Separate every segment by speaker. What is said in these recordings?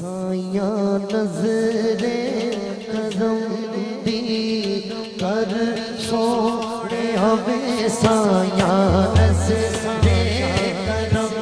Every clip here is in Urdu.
Speaker 1: سایہ نظر قدم دی کر سوڑے ہمیں سائیاں نظر قدم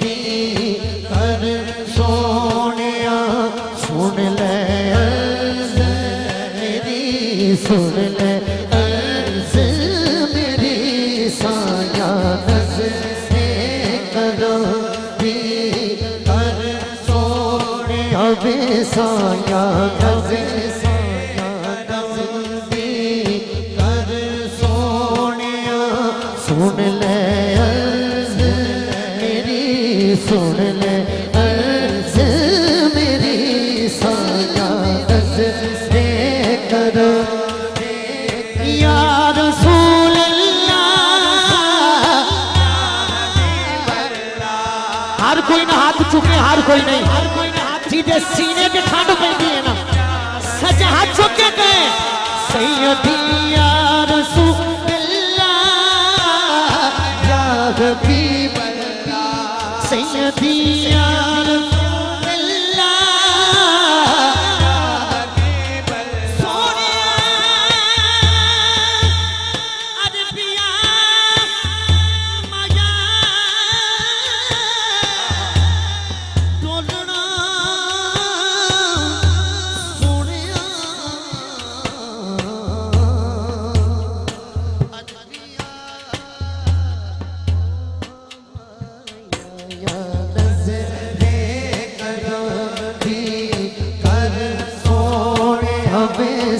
Speaker 1: دی کر سوڑیا سن لے سن لے سایہ نظر سن لے میری سن لے میری سایہ نظر دے کرو یا
Speaker 2: ہر کوئی نہ ہاتھ چکے ہر کوئی نہیں سینے ٹھانڈ پہ دیئے ہاتھ سجہہ جھکے
Speaker 1: سیدی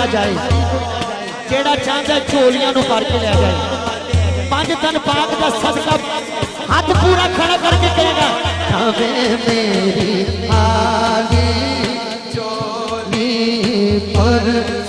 Speaker 2: آ جائے جیڑا چاہتا ہے چولیاں نو کر کے لے جائے پانچ تن پاک دا صدقہ ہاتھ پورا کھڑا کر کے کہے گا
Speaker 1: تھاویں میری حالی چولی پر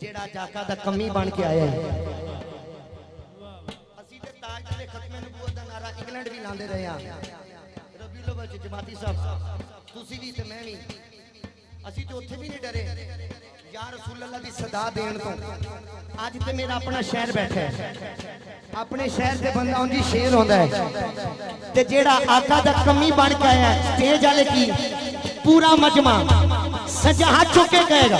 Speaker 1: ਜਿਹੜਾ ਜਾਕਾ ਦਾ ਕਮੀ ਬਣ ਕੇ ਆਇਆ ਹੈ। ਅਸੀਂ ਤੇ ਤਾਜ ਦੇ ਖਤਮੇ ਨਬੂਵਤ ਦਾ ਨਾਰਾ ਇੰਗਲੈਂਡ ਵੀ ਲਾਉਂਦੇ ਰਹੇ ਆ ਰਬੀਉਲ ਅਵਲ
Speaker 2: ਚ ਜਮਾਤੀ ਸਾਹਿਬ, ਤੁਸੀਂ ਵੀ ਤੇ ਮੈਂ ਵੀ। ਅਸੀਂ ਤੇ ਉੱਥੇ ਵੀ ਨਹੀਂ ਡਰੇ। ਯਾ ਰਸੂਲ ਅੱਲਾ ਦੀ ਸਦਾ ਦੇਣ ਤੋਂ। ਅੱਜ ਤੇ ਮੇਰਾ ਆਪਣਾ ਸ਼ਹਿਰ ਬੈਠਾ ਹੈ। ਆਪਣੇ ਸ਼ਹਿਰ ਦੇ ਬੰਦਾ ਹੁੰਦੀ ਸ਼ੇਰ ਹੁੰਦਾ ਹੈ। ਤੇ ਜਿਹੜਾ ਆਕਾ ਦਾ ਕਮੀ ਬਣ ਕੇ ਆਇਆ ਸਟੇਜ ਵਾਲੇ ਕੀ? ਪੂਰਾ ਮਜਮਾ। ਸਜਾ ਹੱਥ ਚੁੱਕੇ ਕਹੇਗਾ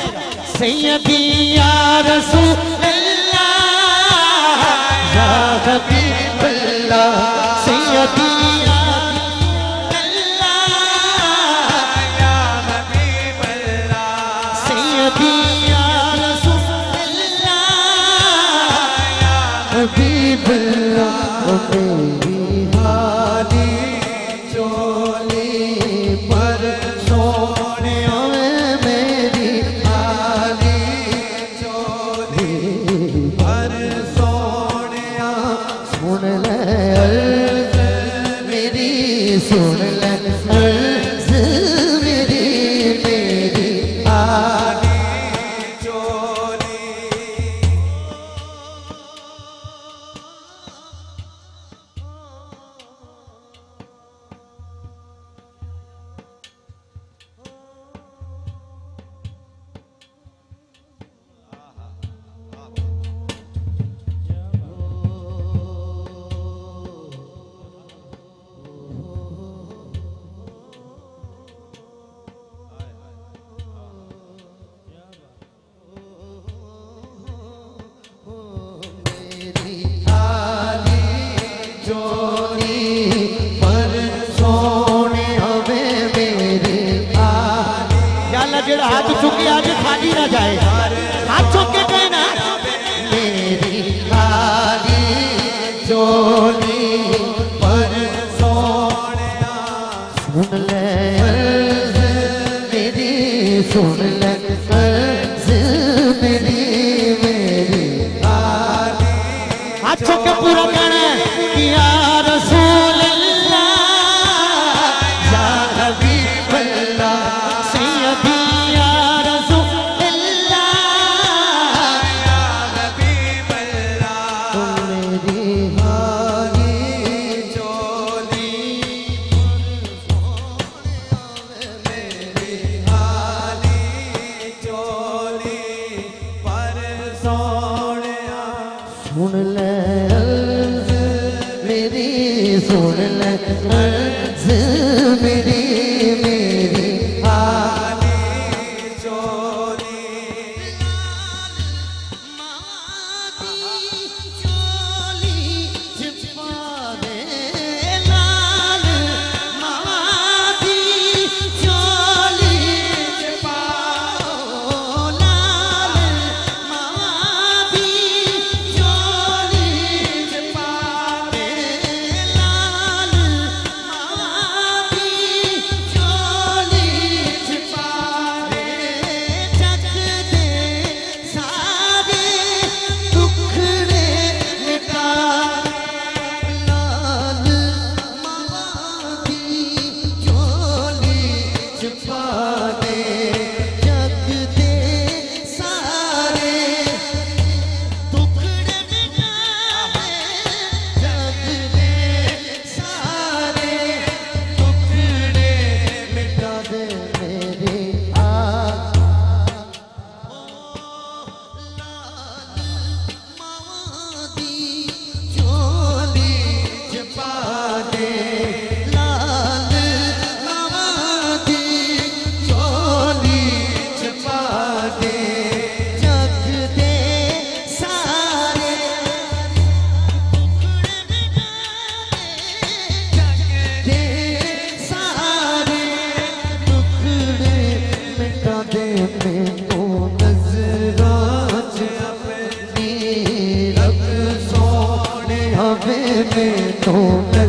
Speaker 1: سيدي
Speaker 2: ہاتھ چکے آج خالی نہ جائے۔ ہاتھ چک کے کہے نا۔
Speaker 1: میری حالی چوری پر سونے سن لے میری، سن لے عرض میری میری حالی
Speaker 2: ہاتھ چک کے پورا کہنا
Speaker 1: سن ہوے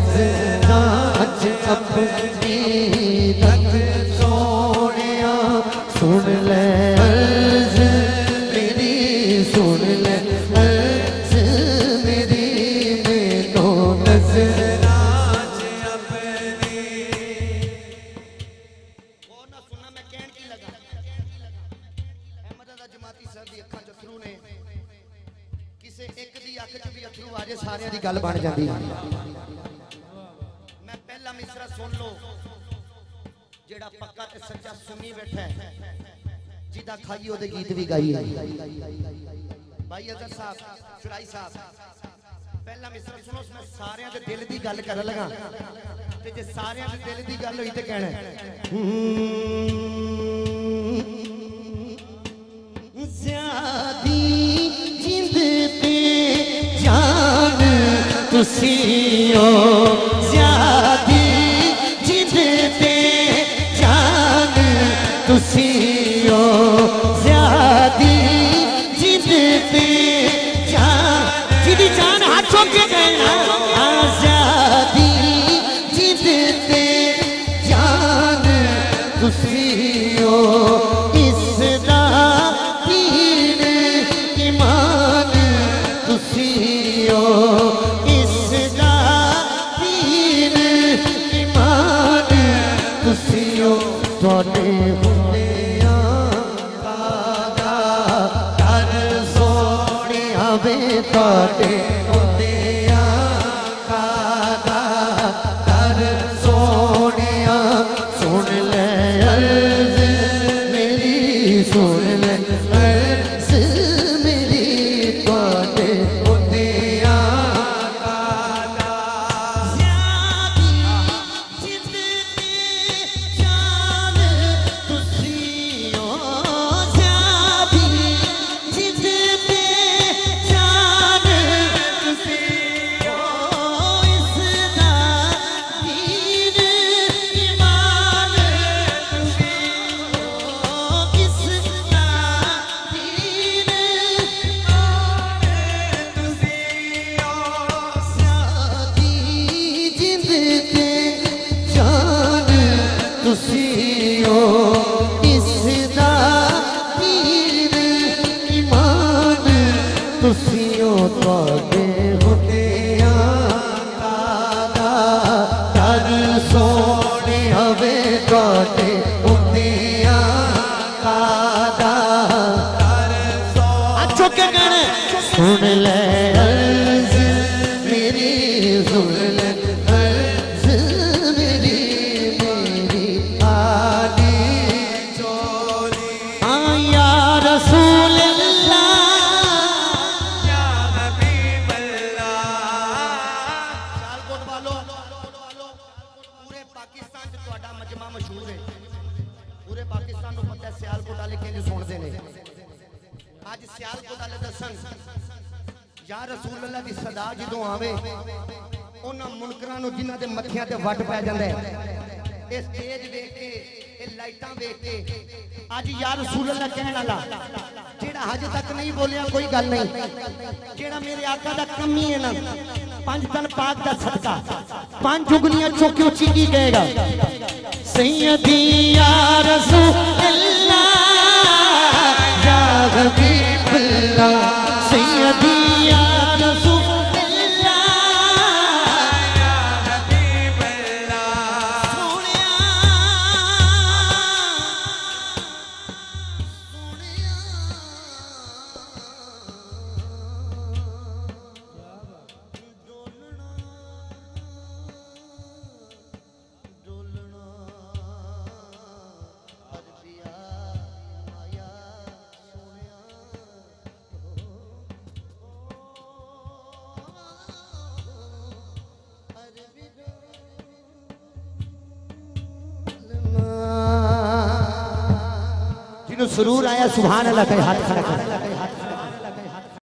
Speaker 1: کہندی میں پہلا مصرع سن لو، جیڑا پکا تے سچا سنی بیٹھا ہے، جیدہ کھائیو دے گیت بھی گائی ہے بھائی عزت صاحب شرائی صاحب، پہلا مصرع سنو، اس میں سارے دے دل دی گل کر لگا۔ تے جے سارے دے
Speaker 2: دل دی گل
Speaker 1: ہوئی تے کہنا ہے۔ ਤੁਸੀਂ ਹੋ ਹੁੰਦਿਆਂ ਕਾਦਾ ਕਰ ਸੋਹਣਿਆ ਵੇ ਤੁਹਾਡੇ
Speaker 2: چکے کہنے سن لے۔ اللہ سیال کو دل دسن۔ یا رسول اللہ دی صدا جدو آوے اونا منکرانو جنہ دے مکھیاں دے وٹ پہ جاندے ہیں اس تیج دیکھے اس لائٹاں دیکھے آج یا رسول اللہ کہنے اللہ جیڑا حج تک نہیں بولیا کوئی گل نہیں۔ جیڑا میرے آقا دا کمی ہے
Speaker 1: نا پانچ دن پاک دا صدقہ پانچ جگنیاں چوکیوں چیگی گئے گا۔ سیدی یا رسول
Speaker 2: اللہ۔ سرور آیا سبحان اللہ کہ ہاتھ کھڑا کر۔